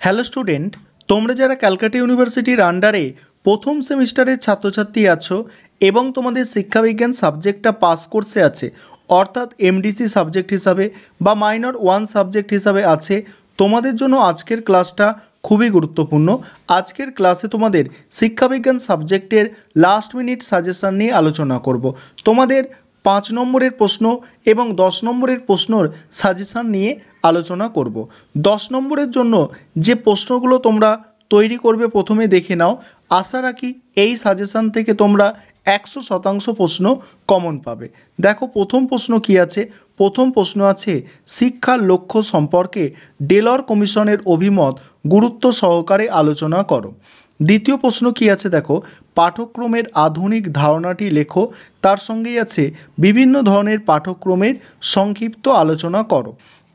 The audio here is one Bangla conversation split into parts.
হ্যালো স্টুডেন্ট তোমরা যারা ক্যালকাটা ইউনিভার্সিটির আন্ডারে প্রথম সেমিস্টারের ছাত্রছাত্রী আছো এবং তোমাদের শিক্ষাবিজ্ঞান সাবজেক্টটা পাস কোর্সে আছে, অর্থাৎ এমডিসি সাবজেক্ট হিসাবে বা মাইনর ওয়ান সাবজেক্ট হিসাবে আছে, তোমাদের জন্য আজকের ক্লাসটা খুবই গুরুত্বপূর্ণ। আজকের ক্লাসে তোমাদের শিক্ষাবিজ্ঞান সাবজেক্টের লাস্ট মিনিট সাজেশন নিয়ে আলোচনা করব। তোমাদের পাঁচ নম্বরের প্রশ্ন এবং দশ নম্বরের প্রশ্নর সাজেশান নিয়ে আলোচনা করব। দশ নম্বরের জন্য যে প্রশ্নগুলো তোমরা তৈরি করবে প্রথমে দেখে নাও। আশা রাখি এই সাজেশান থেকে তোমরা একশো শতাংশ প্রশ্ন কমন পাবে। দেখো, প্রথম প্রশ্ন কি আছে? প্রথম প্রশ্ন আছে, শিক্ষার লক্ষ্য সম্পর্কে ডেলর কমিশনের অভিমত গুরুত্ব সহকারে আলোচনা করো। দ্বিতীয় প্রশ্ন কি আছে দেখো? পাঠ্যক্রমের আধুনিক ধারণাটি লেখো, তার সঙ্গেই আছে বিভিন্ন ধরনের পাঠ্যক্রমের সংক্ষিপ্ত আলোচনা করো।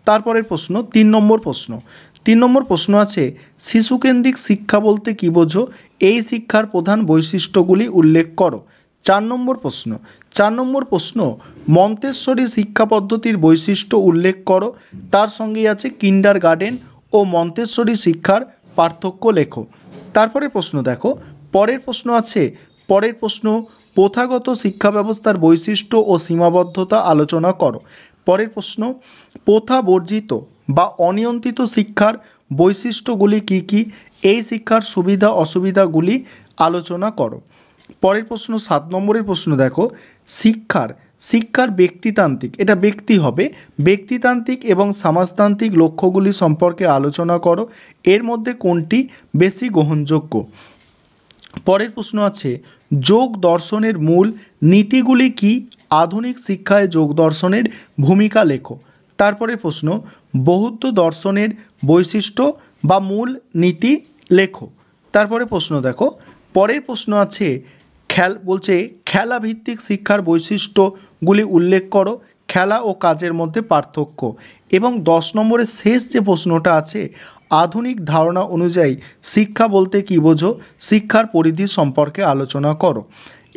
তারপরের প্রশ্ন, তিন নম্বর প্রশ্ন। তিন নম্বর প্রশ্ন আছে, শিশুকেন্দ্রিক শিক্ষা বলতে কী বোঝো? এই শিক্ষার প্রধান বৈশিষ্ট্যগুলি উল্লেখ করো। চার নম্বর প্রশ্ন। চার নম্বর প্রশ্ন, মন্তেশ্বরী শিক্ষা পদ্ধতির বৈশিষ্ট্য উল্লেখ করো, তার সঙ্গেই আছে কিন্ডার গার্ডেন ও মন্তেশ্বরী শিক্ষার পার্থক্য লেখো। তারপরে প্রশ্ন দেখো, পরের প্রশ্ন আছে, পরের প্রশ্ন, প্রথাগত শিক্ষা ব্যবস্থার বৈশিষ্ট্য ও সীমাবদ্ধতা আলোচনা করো। পরের প্রশ্ন, প্রথা বর্জিত বা অনিয়ন্ত্রিত শিক্ষার বৈশিষ্ট্যগুলি কি কি? এই শিক্ষার সুবিধা, অসুবিধাগুলি আলোচনা করো। পরের প্রশ্ন, সাত নম্বরের প্রশ্ন দেখো, শিক্ষার শিক্ষার ব্যক্তিতান্ত্রিক, এটা ব্যক্তি হবে, ব্যক্তিতান্ত্রিক এবং সমাজতান্ত্রিক লক্ষ্যগুলি সম্পর্কে আলোচনা করো, এর মধ্যে কোনটি বেশি গ্রহণযোগ্য? পরের প্রশ্ন আছে, যোগ দর্শনের মূল নীতিগুলি কি? আধুনিক শিক্ষায় যোগ দর্শনের ভূমিকা লেখো। তারপরে প্রশ্ন, বৌদ্ধ দর্শনের বৈশিষ্ট্য বা মূল নীতি লেখো। তারপরে প্রশ্ন দেখো, পরের প্রশ্ন আছে খেল, বলছে খেলা ভিত্তিক শিক্ষার বৈশিষ্ট্যগুলি উল্লেখ করো, খেলা ও কাজের মধ্যে পার্থক্য। এবং দশ নম্বরের শেষ যে প্রশ্নটা আছে, আধুনিক ধারণা অনুযায়ী শিক্ষা বলতে কী বোঝো, শিক্ষার পরিধি সম্পর্কে আলোচনা করো।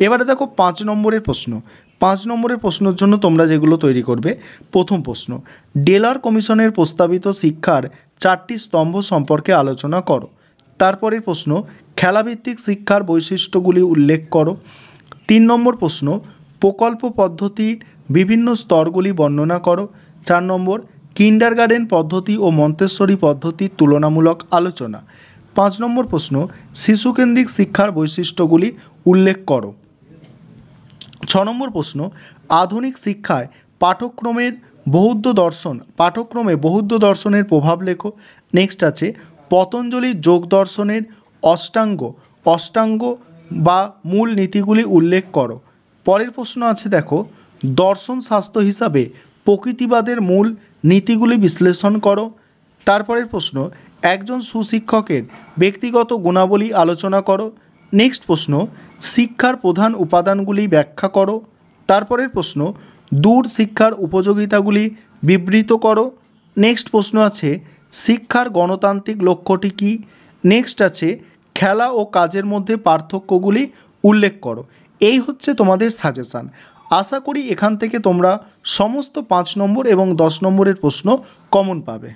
এবারে দেখো পাঁচ নম্বরের প্রশ্ন। পাঁচ নম্বরের প্রশ্নের জন্য তোমরা যেগুলো তৈরি করবে, প্রথম প্রশ্ন, ডেলার কমিশনের প্রস্তাবিত শিক্ষার চারটি স্তম্ভ সম্পর্কে আলোচনা করো। তারপরের প্রশ্ন, খেলাভিত্তিক শিক্ষার বৈশিষ্ট্যগুলি উল্লেখ করো। তিন নম্বর প্রশ্ন, প্রকল্প পদ্ধতির বিভিন্ন স্তরগুলি বর্ণনা করো। চার নম্বর কিন্ডার গার্ডেন পদ্ধতি ও মন্তেশ্বরী পদ্ধতির তুলনামূলক আলোচনা। পাঁচ নম্বর প্রশ্ন, শিশুকেন্দ্রিক শিক্ষার বৈশিষ্ট্যগুলি উল্লেখ করো। ছ নম্বর প্রশ্ন, আধুনিক শিক্ষায় পাঠ্যক্রমের বৌদ্ধ দর্শন, পাঠ্যক্রমে বৌদ্ধ দর্শনের প্রভাব লেখো। নেক্সট আছে পতঞ্জলি যোগ দর্শনের অষ্টাঙ্গ অষ্টাঙ্গ বা মূল নীতিগুলি উল্লেখ করো। পরের প্রশ্ন আছে দেখো, দর্শন শাস্ত্র হিসাবে প্রকৃতিবাদের মূল নীতিগুলি বিশ্লেষণ করো। তারপরের প্রশ্ন, একজন সুশিক্ষকের ব্যক্তিগত গুণাবলী আলোচনা করো। নেক্সট প্রশ্ন, শিক্ষার প্রধান উপাদানগুলি ব্যাখ্যা করো। তারপরের প্রশ্ন, দূর শিক্ষার উপযোগিতাগুলি বিবৃত করো। নেক্সট প্রশ্ন আছে শিক্ষার গণতান্ত্রিক লক্ষ্যটি কি? নেক্সট আছে, খেলা ও কাজের মধ্যে পার্থক্যগুলি উল্লেখ করো। এই হচ্ছে তোমাদের সাজেশান আশা করি এখান থেকে তোমরা সমস্ত পাঁচ নম্বর এবং দশ নম্বরের প্রশ্ন কমন পাবে।